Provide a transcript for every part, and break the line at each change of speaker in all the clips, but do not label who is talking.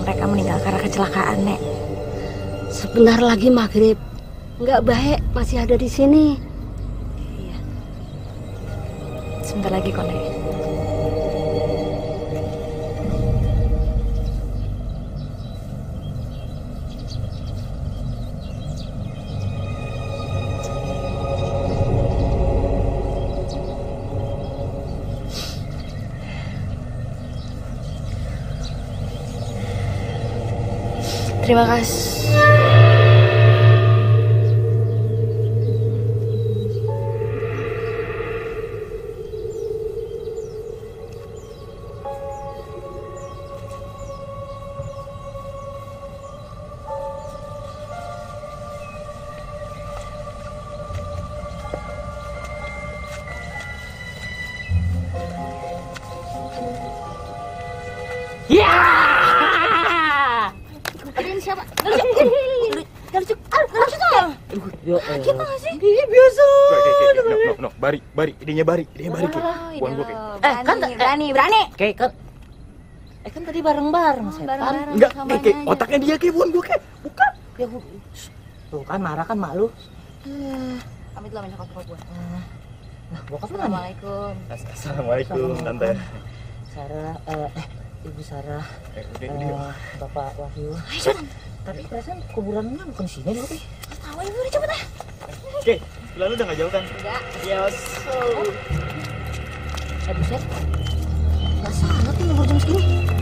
Mereka meninggal karena kecelakaan, Nek.
Sebentar lagi maghrib. Nggak baik masih ada di sini.
Iya. Sebentar lagi kok, Nek. Terima kasih.
Idenya bari. Idenya bari, Ki. Bukan gua, Ki.
Eh, kan berani, berani.
Oke, kan Eh kan tadi bareng-bareng setan.
bareng-bareng.
Enggak,
sama
Ki, Ki.
aja.
Otaknya dia, Ki. Bukan gua, Ki. Bukan.
Ya, Bu. Shh. Tuh kan marah kan mak lu.
Pamit dulu sama nyokap bokap gue.
Nah, bokap lu mana?
Assalamualaikum.
Assalamualaikum, Tante.
Sarah, eh, eh, Ibu Sarah,
Eh, udah,
eh,
udah.
Bapak Wahyu.
Ayo.
Tapi perasaan kuburannya bukan di sini dulu.
Tahu ibu udah cepet ah.
Oke, lalu udah nggak jauh kan?
Enggak.
Yes.
Eh, buset. Nggak salah tuh ngubur jam segini.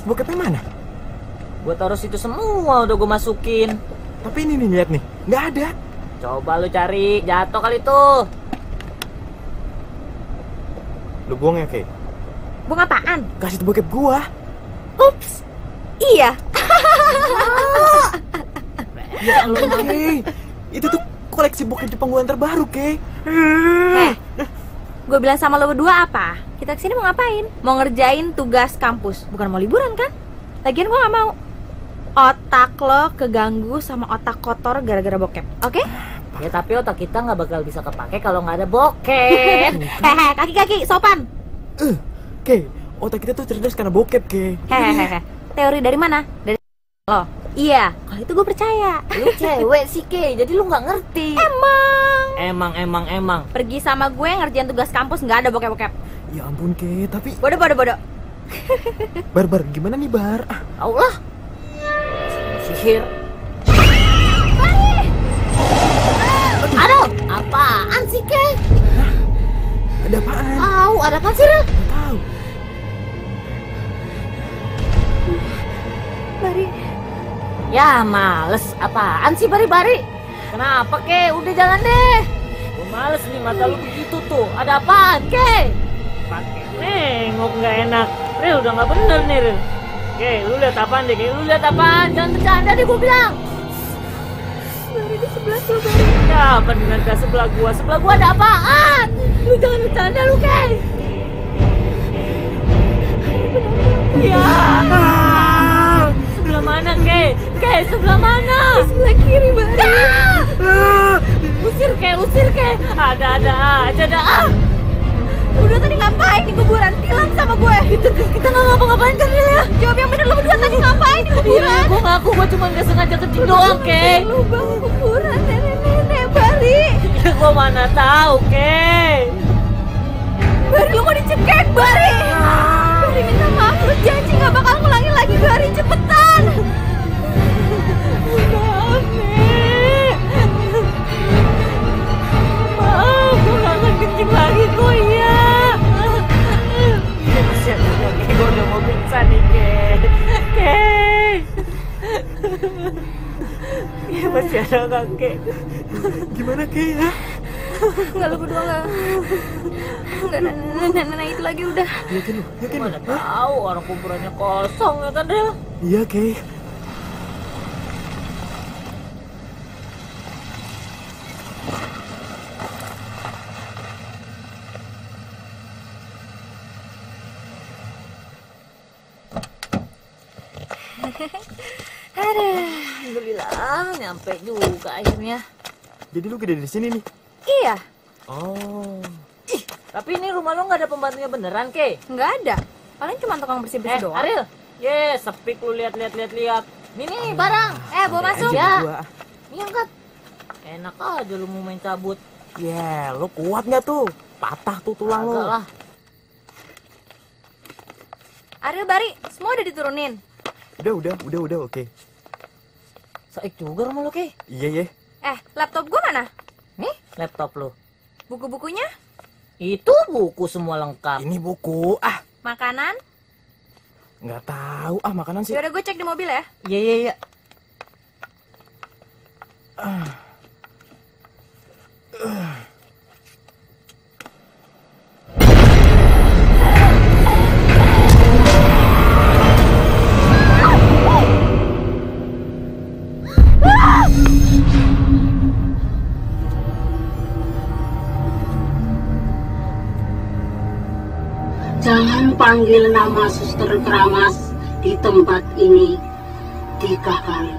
Kaset bokepnya mana?
Gua taruh situ semua udah gua masukin.
Tapi ini nih, lihat nih. Nggak ada.
Coba lu cari, jatuh kali tuh.
Lu buang ya, Ki?
Bunga apaan?
Kaset bokep gua.
Ups. Iya.
Ya Allah, Ki. Itu tuh koleksi bokep Jepang gua yang terbaru, Ki.
Eh, gue bilang sama lo berdua apa? Kita ke sini mau ngapain? Mau ngerjain tugas kampus, bukan mau liburan kan? Lagian gue gak mau. Otak lo keganggu sama otak kotor gara-gara bokep, oke?
Ya tapi otak kita nggak bakal bisa kepake kalau nggak ada bokep.
Hehe, kaki-kaki, sopan.
Eh, Ki, otak kita tuh cerdas karena bokep, Ki.
Hehehe. Teori dari mana? Dari lo. Iya, kalau itu gue percaya.
lu cewek sih ke, jadi lu nggak ngerti.
Emang.
Emang emang emang.
Pergi sama gue ngerjain tugas kampus nggak ada bokep-bokep.
Ya ampun, Ki. Tapi
Bodoh, bodoh, bodoh.
Bar, bar, gimana nih, Bar? Ah,
Tau lah. Sihir.
Aduh, apaan sih, Ke?
ada apaan?
Au, ada apa sih, Rel?
Tahu.
Bari.
Ya males. Apaan sih bari-bari? Kenapa ke? Udah jalan deh. Gue males nih mata lu begitu tuh. Ada apaan ke? Pakai nengok nggak enak. Ril udah nggak bener nih Ril. Oke, lu lihat apaan deh? Ke? Lu lihat apaan? Jangan bercanda deh gue bilang.
Bari di sebelah lo, Bari.
Ya, apa dengan ke sebelah gua? Sebelah gua ada apaan?
Lu jangan bercanda lu, Ke.
Ya. Mana, Ke? Ke, sebelah mana?
Sebelah kiri.
Ah! Usir, Ke, usir, Ke. Ada-ada aja dah. Ah.
Udah tadi ngapain di kuburan? Tilam gue. Kita kita nggak ngapa-ngapain kan ya? Jawab yang bener lo berdua tadi ngapain di
Iya,
kuburan?
gue ngaku gue cuma gak sengaja kencing doang, Ke.
Lubang kuburan nenek-nenek Bari.
Ya gue mana tahu, Ke.
Bari lu mau dicekek Bari. Bari minta maaf lu janji nggak bakal ngulangin lagi Bari cepetan. Maaf nek.
Maaf, gue gak akan lagi kok, iya. Ya, masih ada Ke. Gue udah mau pingsan nih, Ke. Ke. Ya, masih ada Ke?
Gimana Ke ya?
Nggak lu berdua nggak. Nggak nenek-nenek itu lagi udah.
Yakin lu? Yakin lu?
Tahu orang kuburannya kosong ya kan, Ril?
Iya Ke.
Alhamdulillah, nyampe juga akhirnya.
Jadi lu gede di sini nih.
Iya,
Oh.
Tapi ini rumah lo nggak ada pembantunya beneran, Ke?
nggak ada. Paling cuma tukang bersih-bersih
Eh,
doang.
Aril. Ye, sepik lu lihat-lihat lihat-lihat. Ini nih barang.
Eh, bawa masuk.
Ya.
Gua.
Ini angkat. Enak aja lu mau main cabut.
Ya, lu kuat nggak tuh? Patah tuh tulang lu.
Agak lah.
Ariel Bari, semua udah diturunin.
Udah, udah, udah, udah, oke.
Saik juga rumah lo, Ke.
Iya, iya.
Eh, laptop gua mana?
Laptop lo.
Buku-bukunya?
Itu buku semua lengkap.
Ini buku. Ah,
Makanan?
nggak tahu. Ah, makanan sih.
Yaudah gue cek di mobil ya.
Iya, iya, iya.
Jangan panggil nama suster keramas di tempat ini tiga kali.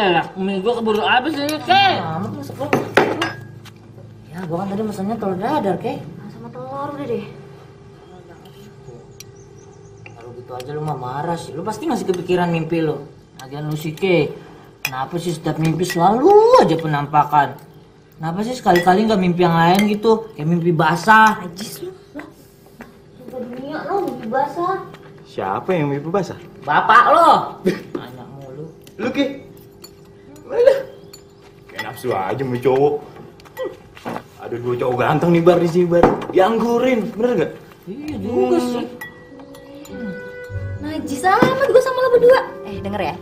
Eh, mie gua keburu habis ini, Ke.
Amat masuk lo. Ya, gua kan tadi pesannya telur dadar, Kek.
Sama telur udah deh.
Kalau gitu aja lu mah marah sih. Lu pasti masih kepikiran mimpi lu. Lagian lu sih, Ke. Kenapa sih setiap mimpi selalu aja penampakan? Kenapa sih sekali-kali nggak mimpi yang lain gitu? Kayak mimpi basah.
Najis lu. Dunia lo mimpi basah.
Siapa yang mimpi basah?
Bapak lo. Nanya mulu.
Lu Ki. Nafsu aja sama cowok. Ada dua cowok ganteng nih bar di sini bar. Dianggurin, bener gak?
Iya juga sih.
Najis amat gue sama lo berdua. Eh denger ya.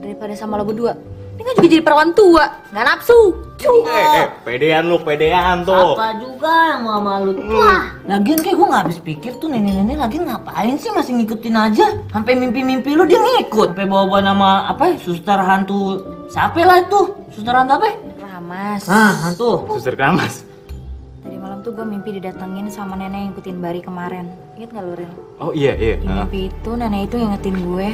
Daripada sama lo berdua. Ini kan juga jadi perawan tua. Nggak nafsu. Cuy.
Eh, eh, pedean lu, pedean tuh.
Apa juga yang mau sama lu? Wah, lagian kayak gue nggak habis pikir tuh nenek-nenek lagi ngapain sih masih ngikutin aja? Sampai mimpi-mimpi lu dia ngikut. Sampai bawa-bawa nama apa ya? Suster hantu. Siapa lah itu? Suster hantu apa? ya?
Ramas.
Ah, hantu.
Suster Kramas.
Tadi malam tuh gue mimpi didatengin sama nenek yang ngikutin Bari kemarin. Ingat gak lu, Ril?
Oh iya, iya.
Di
Ah.
mimpi itu nenek itu ingetin gue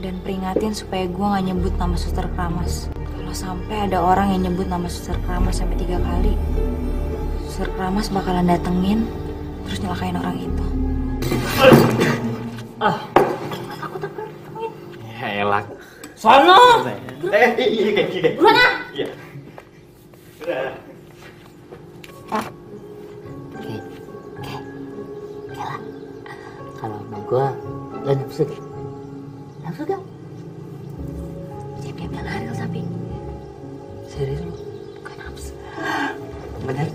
dan peringatin supaya gue nggak nyebut nama suster keramas. Kalau sampai ada orang yang nyebut nama suster keramas sampai tiga kali, suster keramas bakalan datengin terus nyelakain orang itu.
Ya elah.
Sono.
Eh, iya, iya, kayak gini.
Duluan ah.
Iya. Udah.
Kalau sama gue, lo nafsu gak?
Siap dia bilang Ariel tapi
Serius lu?
bukan nafsu.
Bener?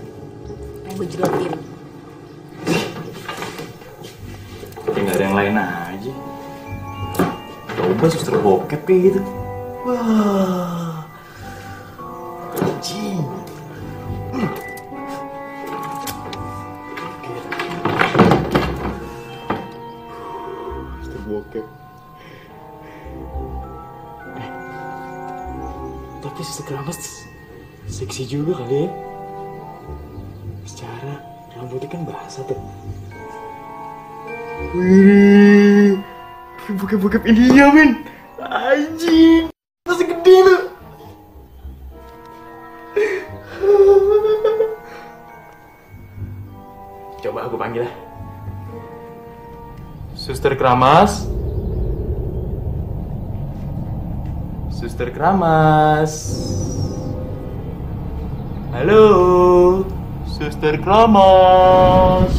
Pengen gue jelotin.
Kayak nggak ada yang lain aja. Coba suster bokep kayak gitu. Wah. Bokep-bokep India men. Anjing. Masih gede lu. Coba aku panggil lah. Suster Keramas Suster Keramas Halo. Suster Keramas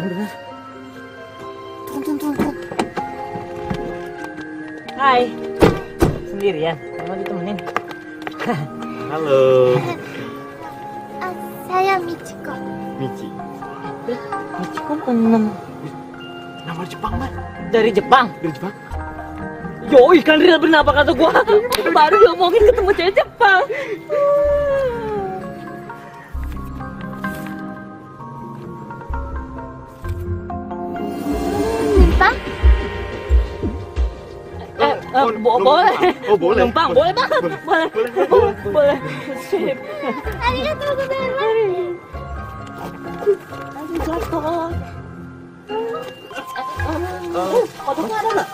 kan benar. Turun, turun, turun, turun. Hai. Sendirian, mau ditemenin.
Halo.
Ah, saya Michiko.
Michi.
Michiko temen
Nama Jepang, Man.
dari Jepang.
Dari Jepang.
Yoi kan real benar apa kata gua Baru diomongin ketemu cewek Jepang Eh, eh, bo- boleh
Oh, boleh.
Numpang, boleh banget. Boleh, boleh, boleh Sip.
Arigatou gozaimasu.
Arigato
Oh,
Kodoknya ada nggak?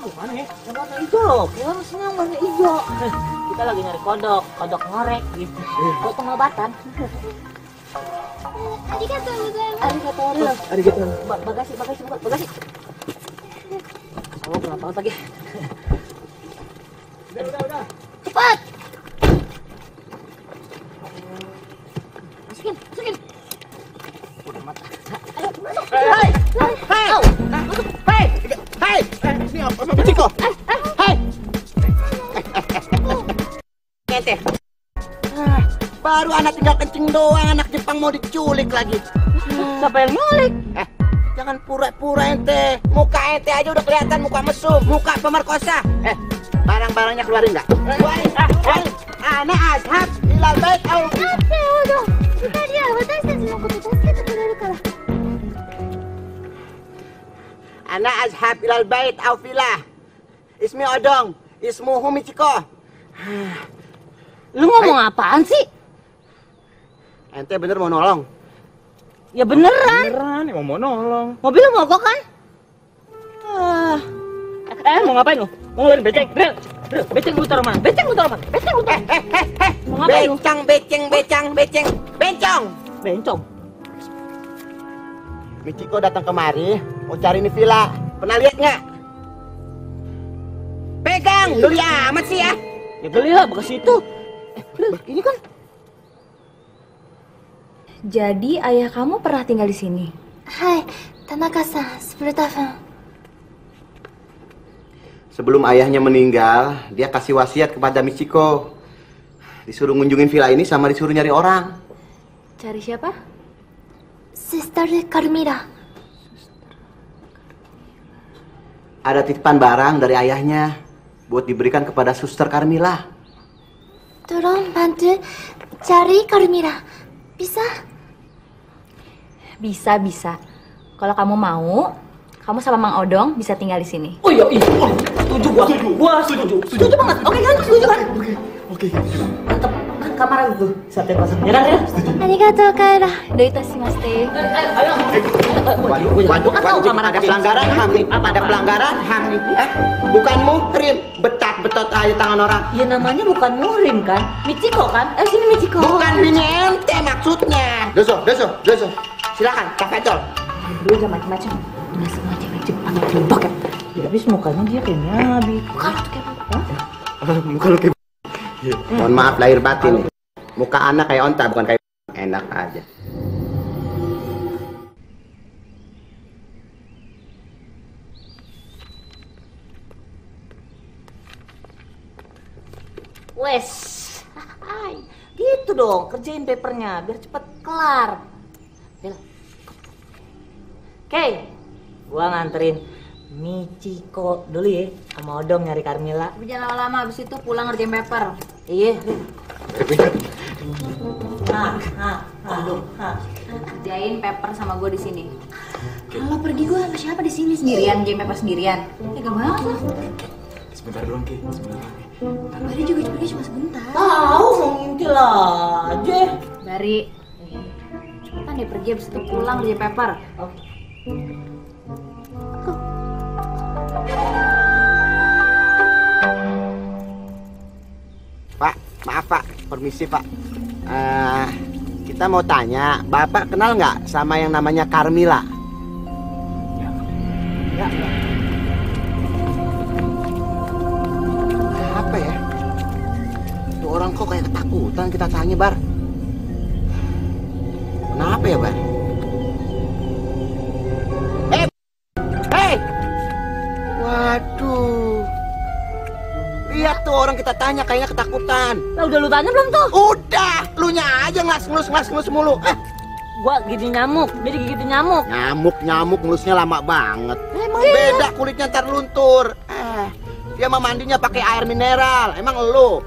Oh, mana? ya? Yang warna hijau. Yang warna hijau. Kita lagi nyari kodok. Kodok ngorek. Gitu Buat pengobatan.
Arigatou gozaimasu.
Arigato
arigato.
Ba- Bagasi, bagasi, Oh, kenapa lagi?
Udah, udah, udah.
Cepat! Masukin, masukin. Udah mata. Ayo, masuk. Hai! Hai! Masuk. Hai!
Hai, ini apa Michiko? Hai. Kete. Ah, Baru anak tinggal kencing doang, anak Jepang mau diculik lagi.
Siapa yang nyulik?
Eh, jangan pura-pura ente muka ente aja udah kelihatan muka mesum muka pemerkosa. Eh barang-barangnya keluarin nggak? Keluarin keluarin ana azhar ilal baik au ana azhab ilal bait au filah. Ismi odong ismu michiko
lu ngomong apaan sih?
Ente bener mau nolong.
Ya beneran.
Beneran, emang mau nolong.
Mobil lu mogok kan? Ah. Eh, mau ngapain lu? Mau ngeluarin beceng? Rel, Rel, beceng lu taruh mana? Beceng lu taruh mana? Beceng lu taruh
Eh, eh, eh.
Mau ngapain lu?
Bencang, beceng, becang, beceng, bencong.
Bencong.
Michiko datang kemari mau cari ini villa. Pernah lihat nggak? Pegang, geli amat sih ya.
Ya geli lah, bekas itu. Eh, ini kan
jadi ayah kamu pernah tinggal di sini?
Hai, Tanaka-san,
Sebelum ayahnya meninggal, dia kasih wasiat kepada Michiko. Disuruh ngunjungin villa ini sama disuruh nyari orang.
Cari siapa?
Sister Carmira.
Ada titipan barang dari ayahnya buat diberikan kepada Suster Carmila.
Tolong bantu cari Carmila. Bisa?
Bisa, bisa. Kalau kamu mau, kamu sama Mang Odong bisa tinggal di sini.
Oh iya, iya. Oh, setuju gua. Setuju. Gua setuju. Setuju, setuju banget. Oke kan? Setuju kan? Oke.
Oke.
Mantap. Kan kamar itu tuh. pasang. Ya kan ya.
Setuju. Arigatou kaida. Doita Teh.
Eh, ayo.
Waduh, waduh, waduh, kamar ada pelanggaran HAM nih. Ada pelanggaran HAM nih. Eh, bukan muhrim. Betak betot aja tangan orang.
Ya namanya bukan muhrim kan? Michiko kan? Eh sini Michiko.
Bukan bini ente maksudnya. Deso deso deso. Silakan, Kak Fetol.
Lu jangan macam-macam. Udah semua cewek Jepang yang jebak ya. Ya habis mukanya dia kayak nabi. Kalau tuh kayak apa?
Muka lu kayak
Mohon maaf lahir batin. Muka anak kayak onta bukan kayak enak aja.
Wes. Gitu dong, kerjain papernya biar cepet kelar. Bel. Oke. Gua nganterin Michiko dulu ya sama Odong nyari Carmila.
Tapi jangan lama-lama, abis itu pulang ngerjain paper.
Iya. Nah, nah, nah, nah.
Kerjain paper sama gue di sini. Kalau pergi gue sama siapa di sini sendirian, ngerjain paper sendirian. Tega banget lah.
Sebentar doang, Ki. Sebentar lagi.
Bari juga pergi cuma sebentar.
Tahu mau ngintil aja.
Bari, cepetan deh pergi abis itu pulang ngerjain paper.
Pak, maaf Pak, permisi Pak. Eh, kita mau tanya, Bapak kenal nggak sama yang namanya Carmila? Ya. Apa ya? Itu orang kok kayak ketakutan kita tanya, Bar. Kenapa ya, Bar? Lihat tuh orang kita tanya kayaknya ketakutan.
Lah udah lu tanya belum tuh?
Udah, lu nya aja ngelas-ngelus ngelas-ngelus mulu. Eh,
Gua gigit nyamuk, dia digigit nyamuk.
nyamuk nyamuk ngelusnya lama banget.
Emang
Beda kulitnya ntar luntur. Eh, dia mah mandinya pakai air mineral. Emang lu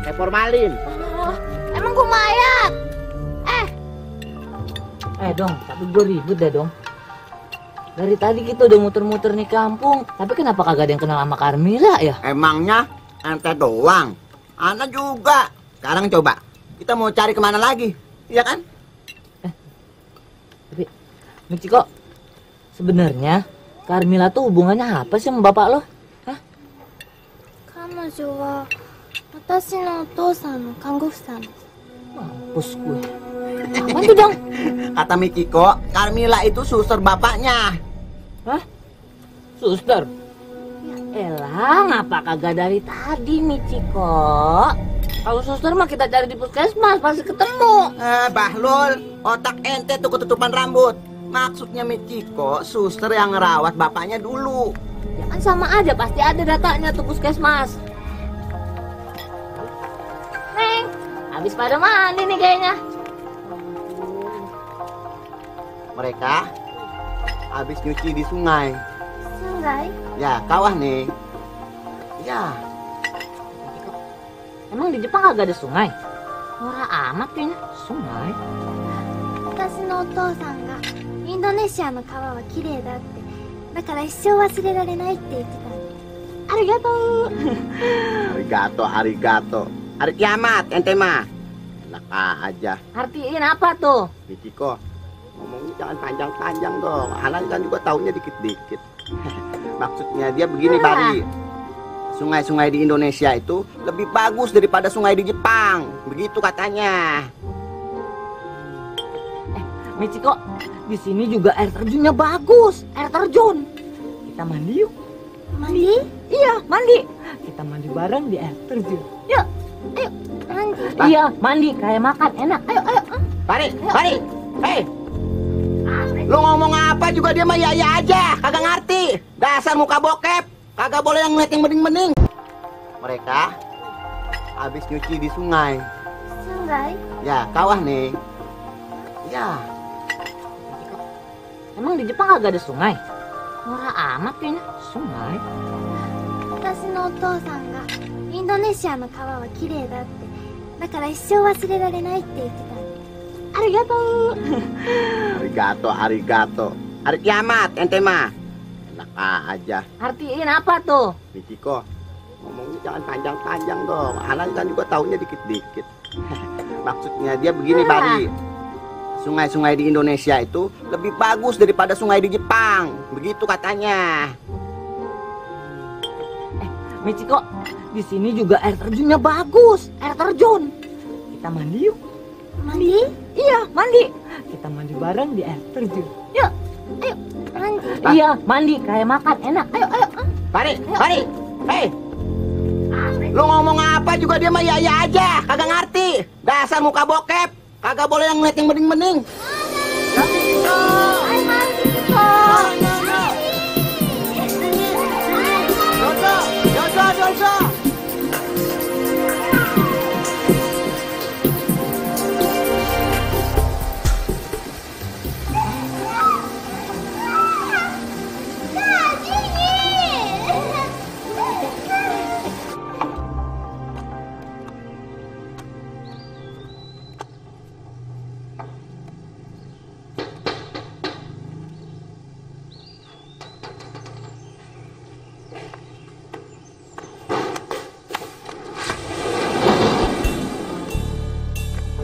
pakai formalin.
Oh, emang gua mayat. Eh. Eh dong, tapi gua ribut deh dong. Dari tadi kita udah muter-muter nih kampung, tapi kenapa kagak ada yang kenal sama Carmila ya?
Emangnya ente doang. Anak juga. Sekarang coba. Kita mau cari ke mana lagi? Iya kan?
Eh, tapi Miciko sebenarnya Carmila tuh hubungannya apa sih sama bapak lo?
Kamu juga Watashi no otosan kanggusan
Mampus gue. Tuh dong?
Kata Mikiko, Carmila itu suster bapaknya.
Hah? Suster? Elah, ngapa kagak dari tadi Michiko? Kalau suster mah kita cari di puskesmas pasti ketemu.
Eh, Bahlul, otak ente tuh ketutupan rambut. Maksudnya Michiko, suster yang ngerawat bapaknya dulu.
Ya kan sama aja pasti ada datanya tuh puskesmas. Neng, habis pada mandi nih kayaknya.
Mereka habis nyuci di sungai.
sungai 外
Ya, kawah nih. Ya,
Emang di Jepang kagak ada sungai? Murah amat kayaknya. Sungai?
私のお父さんがインドネシアの川は綺麗だってだから一生忘れられないって言ってたんですありがとう
arigato, arigato. Hari kiamat, ente mah. Enak aja.
Artiin apa tuh?
Michiko, ngomongnya jangan panjang-panjang dong. Anak kan juga taunya dikit-dikit. Maksudnya dia begini,
Ah.
Bari. Sungai-sungai di Indonesia itu lebih bagus daripada sungai di Jepang. Begitu katanya.
Michiko, di sini juga air terjunnya bagus. Air terjun. Kita mandi yuk.
Mandi?
Iya, mandi. Kita mandi bareng di air terjun. Yuk.
Mandi?
Iya, mandi kayak makan enak. Ayo, ayo.
Bari, Bari. Hei. Lu ngomong apa juga dia mah ya ya aja, kagak ngerti. Dasar muka bokep, kagak boleh yang ngeliat yang mending mending. Mereka habis nyuci di sungai.
Sungai?
Ya, kawah nih. Ya.
Emang di Jepang agak ada sungai? Murah amat kayaknya. Sungai?
Aku no otosan ga Indonesia no kawah wa kirei da tte. Dakara issou wasure rarenai tte itte Arigato.
arigato, arigato. arigato. Arigato, arigato. mah. Enak aja.
Artiin apa tuh?
Michiko, ngomongnya jangan panjang-panjang dong. Anak kan juga taunya dikit-dikit. Maksudnya dia begini,
Ah.
Bari. Sungai-sungai di Indonesia itu lebih bagus daripada sungai di Jepang. Begitu katanya.
Michiko, di sini juga air terjunnya bagus. Air terjun. Kita mandi yuk.
Mandi?
Iya, mandi. Kita mandi bareng di air terjun. Yuk. Ayo.
Mandi?
Iya, mandi kayak makan enak. Ayo, ayo.
Bari, Bari. Hei. Lu ngomong apa juga dia mah ya ya aja, kagak ngerti. Dasar muka bokep, kagak boleh yang ngeliat yang bening-bening.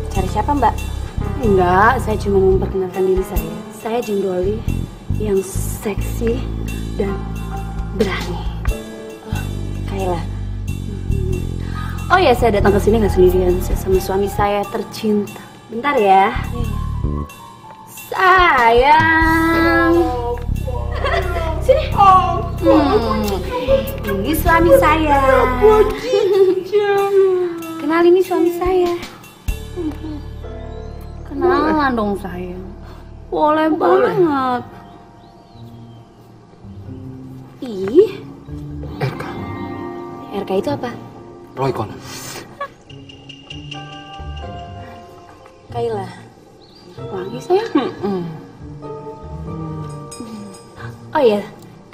Cari siapa mbak?
Enggak, saya cuma memperkenalkan diri saya. Saya Jeng Dolly yang seksi dan berani.
Kayla. Oh
Oh ya, saya datang ke sini nggak sendirian. Saya sama suami saya tercinta. Bentar ya. Sayang. Sini. Hmm. Ini suami saya. Kenal ini suami saya. Kenalan dong sayang. Boleh banget. Ih.
RK,
RK itu apa?
Roy Conan.
Kaila. Wangi sayang. Oh iya,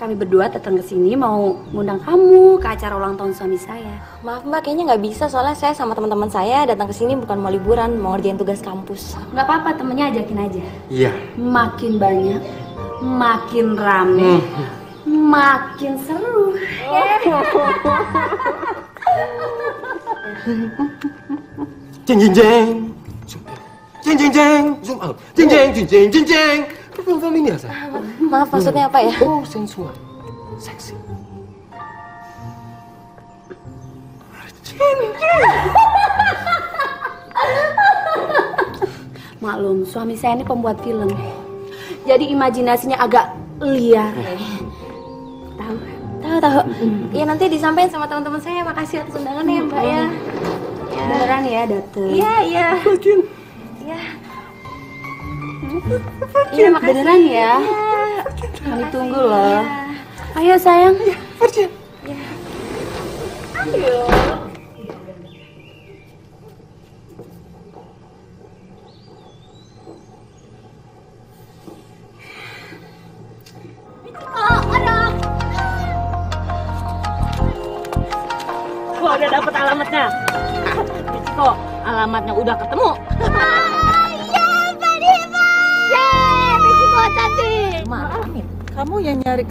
kami berdua datang ke sini mau ngundang kamu ke acara ulang tahun suami saya.
Maaf mbak, kayaknya nggak bisa soalnya saya sama teman-teman saya datang ke sini bukan mau liburan, mau ngerjain tugas kampus.
Nggak apa-apa, temennya ajakin aja.
Iya.
Makin banyak, makin rame, makin seru.
Jeng jeng jeng. Zoom out. Jeng jeng jeng. Zoom out. Jeng jeng jeng jeng jeng jeng. Film film ini rasa.
Maaf maksudnya apa ya?
Oh, sensual. Seksi.
Maklum, suami saya ini pembuat film. Jadi imajinasinya agak liar. Tahu?
Tahu tahu. Iya nanti disampaikan sama teman-teman saya. Makasih atas undangannya ya mbak ya.
Beneran ya dateng?
Iya iya. Iya.
Iya, beneran ya. Kami tunggu loh. Ayo sayang.
Gua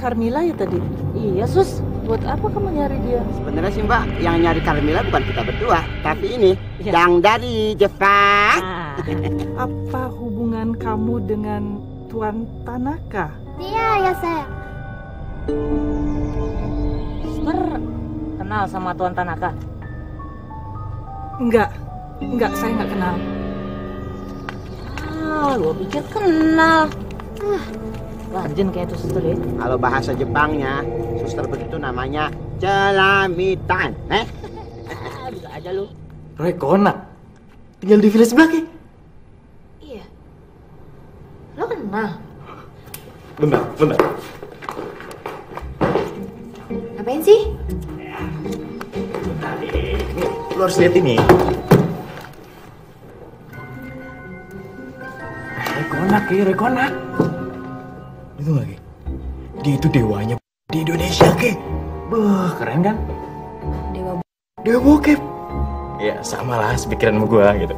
Carmila ya tadi?
Iya sus,
buat apa kamu nyari dia?
Sebenarnya sih mbak, yang nyari Carmila bukan kita berdua, tapi ini ya. yang dari Jepang. Ah.
apa hubungan kamu dengan Tuan Tanaka?
Iya ya saya.
Suster kenal sama Tuan Tanaka?
Enggak, enggak saya enggak kenal.
Ah, lo pikir kenal. Uh. Lanjut kayak itu suster ya.
Kalau bahasa Jepangnya, suster begitu namanya celamitan. Eh?
Bisa aja lu.
Roy Conan. Tinggal di villa sebelah, Ki.
Iya. Lo kenal?
Bentar, bentar.
Ngapain sih?
Lu harus lihat ini. Roy Conan, Ki. Itu nggak, Ki? Dia itu dewanya di Indonesia, Ki. Wah, keren kan?
Dewa
Dewa bokep. Ya, sama lah sepikiran sama gua gitu.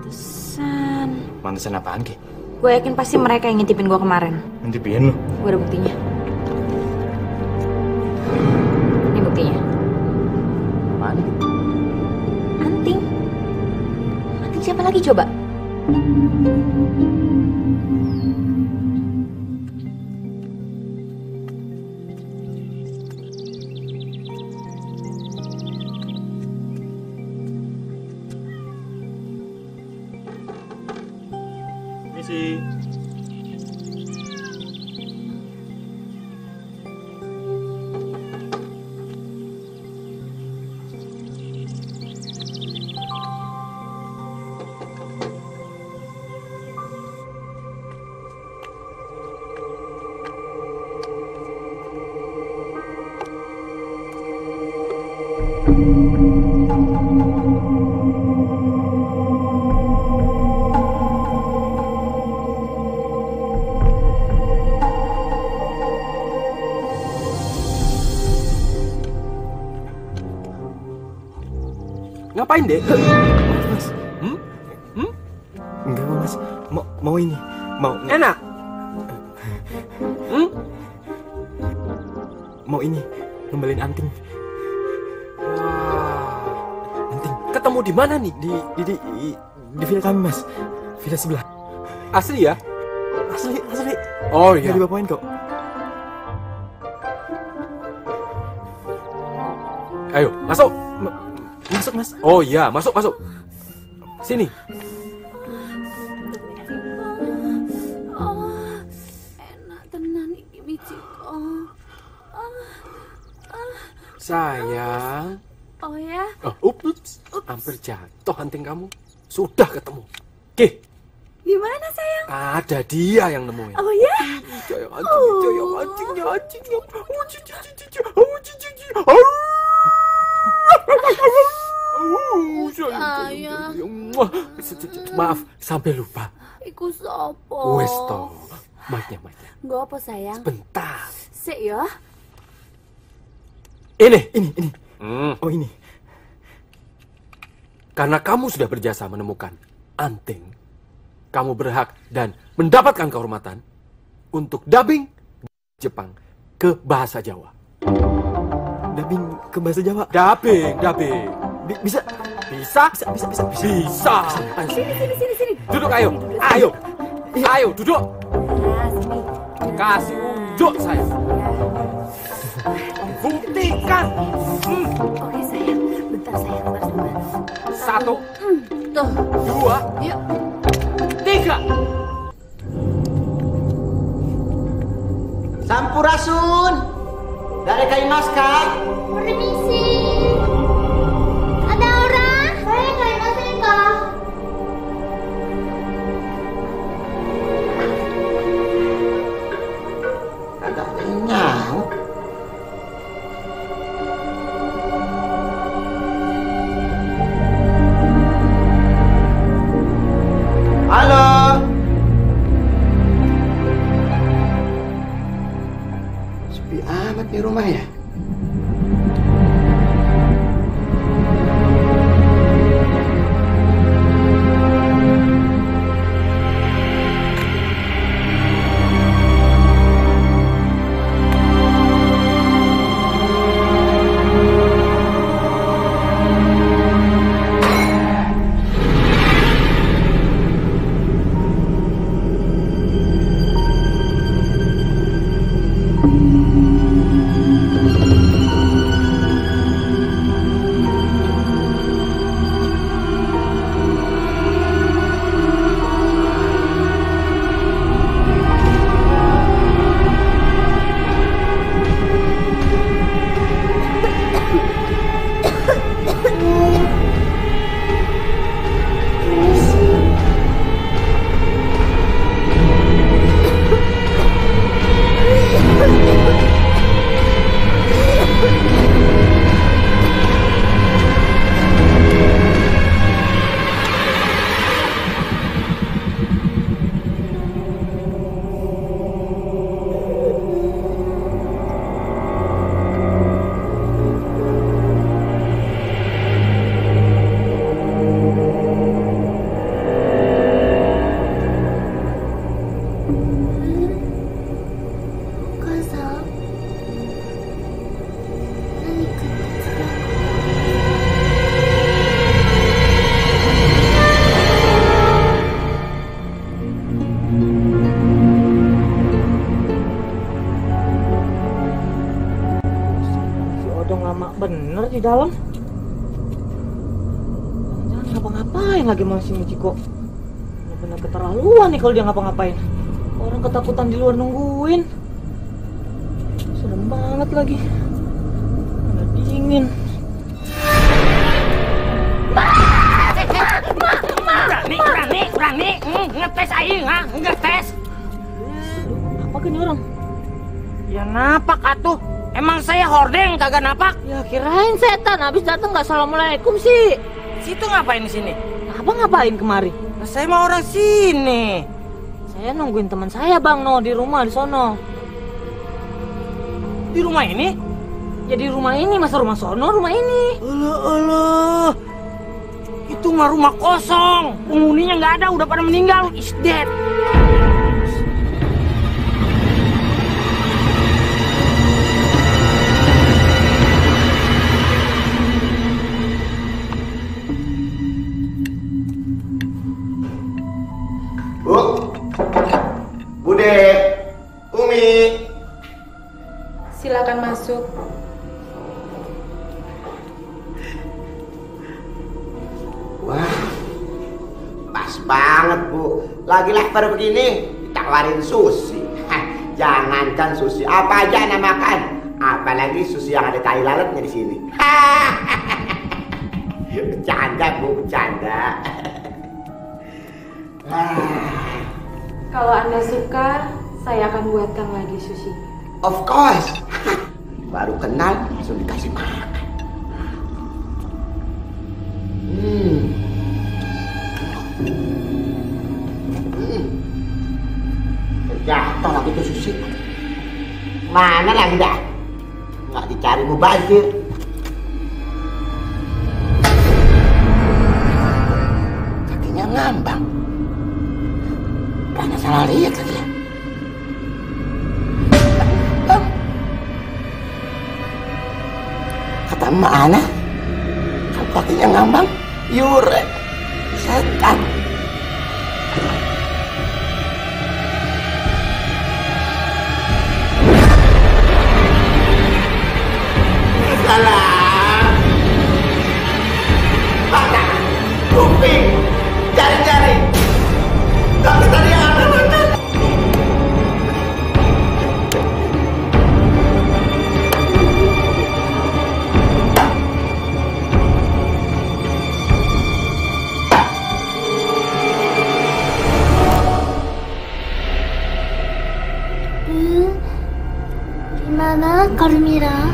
Pantesan.
Mantesan apaan, Ki?
Gue yakin pasti mereka yang ngintipin gue kemarin.
Ngintipin lu.
Gue ada buktinya. Lagi coba?
Ngapain, Dek?
Mas.
Hmm? Hmm?
Enggak, Mas. Mau mau ini. Mau
Enak. Hmm?
mau ini. Ngembalin anting.
Wah.
Anting
Ketemu di mana nih?
di di di di, di villa kami, Mas. Villa sebelah.
Asli ya? Asli, asli.
Oh iya.
Nggak dibapain kok.
Ayo, masuk.
Ma- masuk, Mas.
Oh iya, masuk, masuk. Sini. Sayang.
Oh ya,
Oh, ups, hampir jatuh hunting kamu. Sudah ketemu. Oke,
di mana sayang?
ada dia yang nemuin.
Oh ya,
anjing, jaya anjingnya, anjingnya. Oh, cici, cici, cici. Oh, cici, cici. Oh. Sayang, Maaf, sampai lupa.
iku sopo?
Wes toh. Mic-nya, mic-nya.
Nggak apa sayang?
Bentar.
Sik ya.
Ini, ini, ini.
Oh, ini.
Karena kamu sudah berjasa menemukan anting, kamu berhak dan mendapatkan kehormatan untuk dubbing Jepang ke bahasa Jawa.
Ke bahasa Jawa.
Dubbing.
Bi- bisa.
Bisa?
Bisa, bisa, bisa. bisa.
Bisa. Ayo,
Sini, sini, sini, sini.
duduk ayo. Ayo. Ayo, duduk.
Nah, sini.
Kasih unjuk saya. Buktikan. Hmm.
Oke sayang, bentar sayang, bentar.
Satu,
Tuh,
dua,
yuk.
tiga.
Sampurasun. Dari Kaimas Kai.
Permisi. Ada orang? Saya nggak
kenyang. Halo. Sepi amat di rumah ya.
Dalam. Jangan ngapa-ngapain lagi sama si Michiko. Bener-bener keterlaluan nih kalau dia ngapa-ngapain. Orang ketakutan di luar nungguin. Serem banget lagi. Udah dingin.
Berani, berani, berani. Hmm, ngetes aing, ha? Ngetes.
Apa kan orang?
Ya napak atuh. Emang saya hordeng kagak napak?
Ya kirain setan habis datang nggak assalamualaikum sih.
Situ ngapain di sini?
Apa ngapain kemari?
Nah, saya mah orang sini.
Saya nungguin teman saya Bang No di rumah di sono.
Di rumah ini?
Ya di rumah ini masa rumah sono rumah ini.
Alah, alah. Itu mah rumah kosong. Penghuninya nggak ada, udah pada meninggal. Is dead.
Lapar begini, ditawarin sushi. Hah, Jangankan sushi, apa aja anak makan. Apalagi sushi yang ada tai lalatnya di sini. bercanda bu, bercanda.
Kalau Anda suka, saya akan buatkan lagi sushi.
Of course. Baru kenal langsung dikasih makan. Hmm. Jatuh lagi tuh sushi. Mana lagi dah? Nggak dicari mubazir. Kakinya ngambang. Karena salah lihat lagi ya. Kata emak Ana, kalau kakinya ngambang, yure, setan. Salah. Mata, kuping, jari-jari. Tapi tadi ada mata.
Gimana, Karmila?
Ente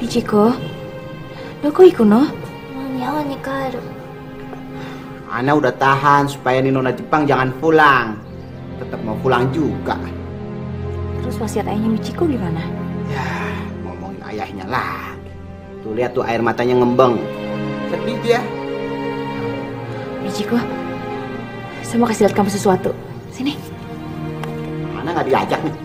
Michiko, doko iku no?
もう日本に帰る。
Ana udah tahan supaya Nona Jepang jangan pulang. Tetap mau pulang juga.
Terus wasiat ayahnya Michiko gimana?
Ngomongin ayahnya lah. Tuh lihat tuh air matanya ngembang. Sedih dia.
Michiko, saya mau kasih lihat kamu sesuatu. Sini.
Mana nggak diajak nih?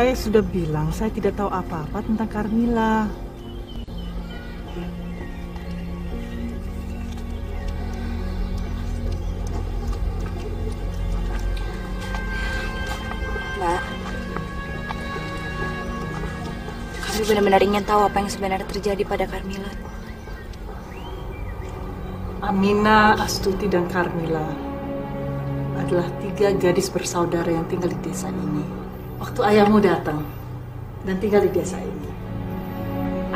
Saya
sudah bilang saya tidak tahu apa-apa tentang Carmila.
Mbak. Kami benar-benar ingin tahu apa yang sebenarnya terjadi pada Carmila.
Amina, Astuti, dan Carmila adalah tiga gadis bersaudara yang tinggal di desa ini. Waktu ayahmu datang dan tinggal di desa ini,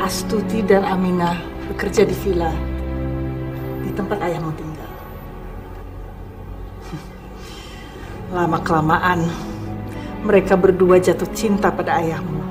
Astuti dan Amina bekerja di villa di tempat ayahmu tinggal. Lama kelamaan, mereka berdua jatuh cinta pada ayahmu.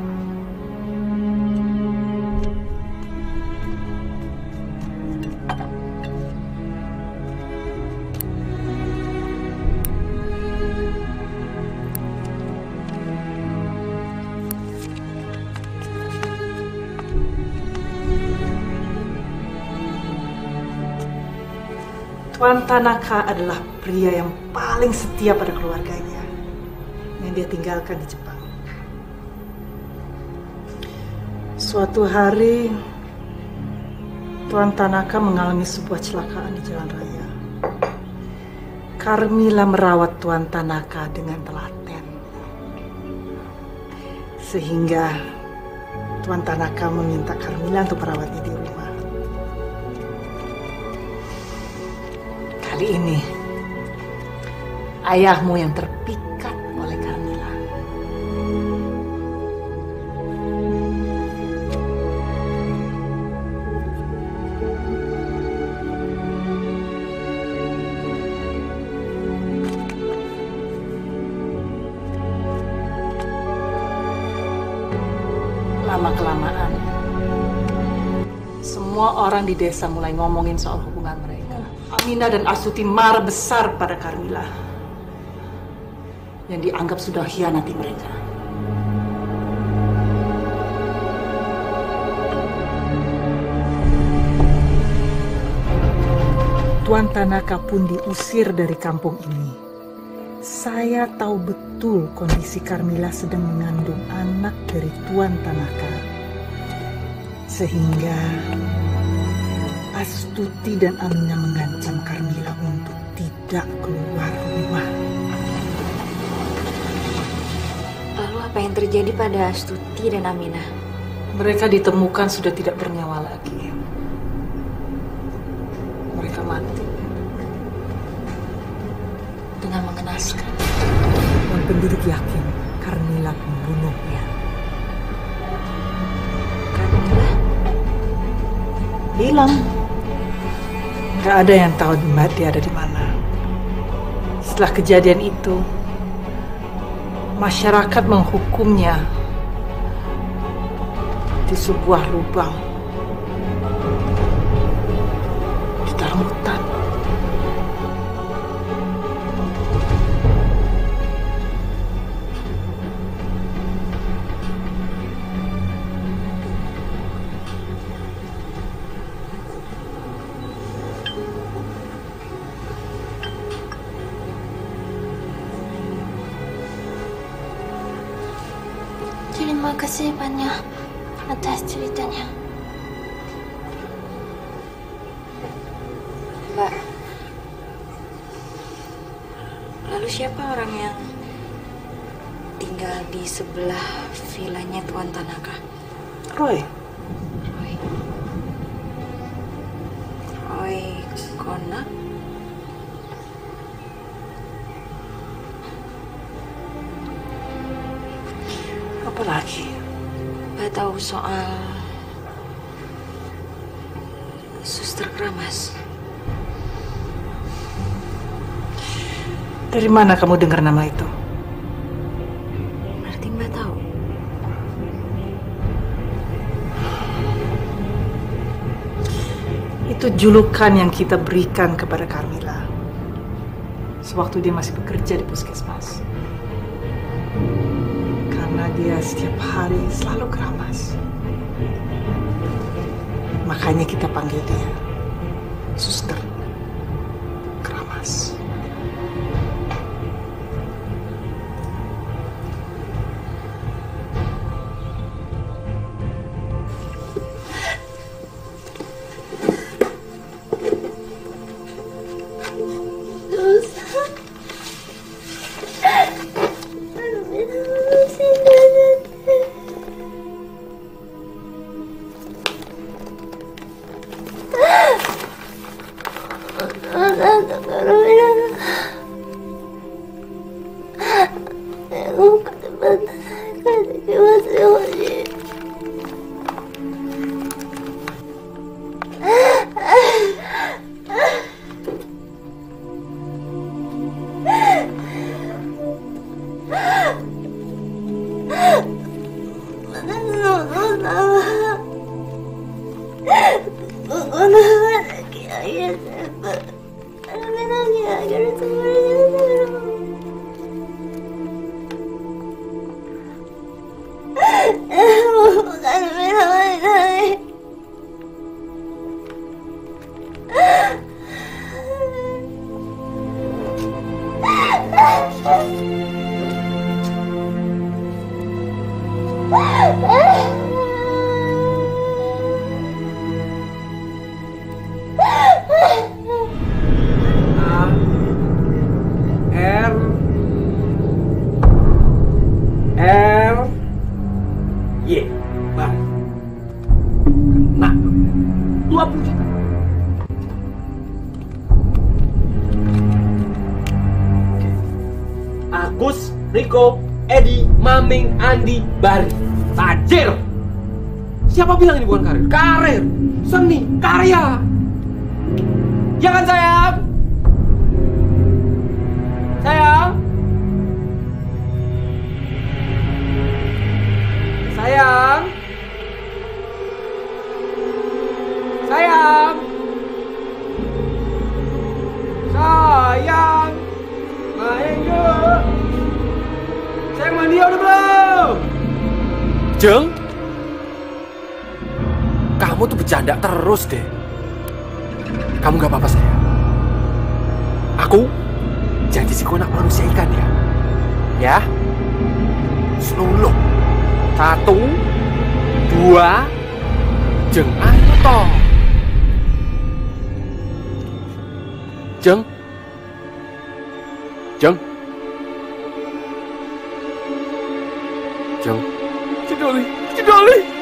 Tuan Tanaka adalah pria yang paling setia pada keluarganya yang dia tinggalkan di Jepang. Suatu hari, Tuan Tanaka mengalami sebuah celakaan di jalan raya. Carmila merawat Tuan Tanaka dengan telaten. Sehingga Tuan Tanaka meminta Carmila untuk merawatnya di Kali ini, ayahmu yang terpikat oleh Carmila. Lama-kelamaan, Semua orang di desa mulai ngomongin soal hubungan mereka. Amina dan Astuti marah besar pada Carmila. Yang dianggap sudah hianati mereka. Tuan Tanaka pun diusir dari kampung ini. Saya tahu betul kondisi Carmila sedang mengandung anak dari Tuan Tanaka. Sehingga Astuti dan Amina mengancam tidak keluar rumah.
Lalu apa yang terjadi pada Astuti dan Amina?
Mereka ditemukan sudah tidak bernyawa lagi. Mereka mati.
Dengan mengenaskan.
Dan penduduk yakin Carmila membunuhnya.
Carmila?
Hilang. Gak ada yang tahu dia ada di mana. Setelah kejadian itu, masyarakat menghukumnya di sebuah lubang
Lalu siapa orang yang tinggal di sebelah vilanya Tuan Tanaka?
Roy,
Roy. Roy Konak?
apa lagi?
Mbak tahu soal suster keramas?
Dari mana kamu dengar nama itu?
Berarti Mbak tahu.
Itu julukan yang kita berikan kepada Carmila. Sewaktu dia masih bekerja di puskesmas. Karena dia setiap hari selalu keramas. Makanya kita panggil dia
也在问为没能给俺个人做个
Jeng. Jeng. Cedoli, cedoli. Cedoli.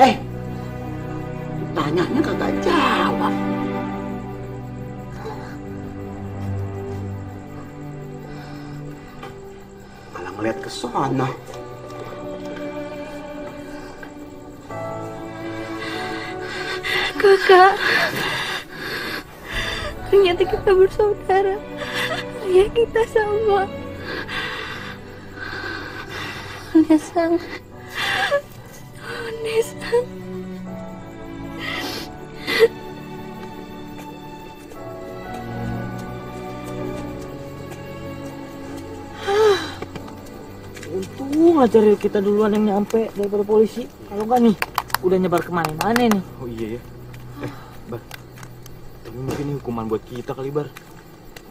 Eh, tanyanya kagak jawab. malah ngeliat ke sana.
Kakak, ternyata kita bersaudara. Ya kita sama. Nesang, Nesang.
Untung aja kita duluan yang nyampe daripada polisi. Kalau nggak nih, udah nyebar ke mana-mana nih.
Oh iya ya. Eh, Bar. Tapi mungkin ini hukuman buat kita kali, Bar.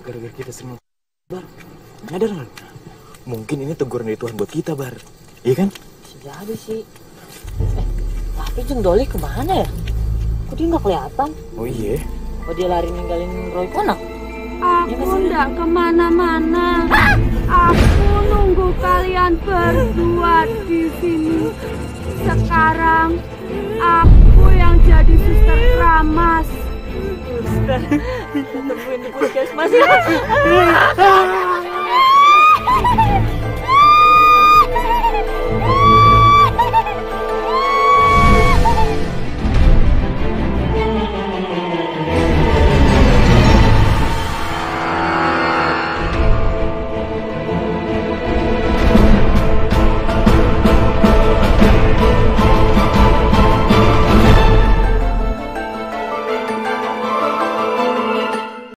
Gara-gara kita sering Bar. Nyadar nggak? Mungkin ini teguran dari Tuhan buat kita, Bar. Iya kan?
Bisa jadi sih. Tapi Jendoli ke mana ya? Kok dia nggak kelihatan?
Oh iya.
Kok dia lari ninggalin Roy Konak?
Aku ndak ke mana-mana. Aku nunggu kalian berdua di sini. Sekarang aku yang jadi suster keramas.
Suster, kita tungguin di puskesmas ya.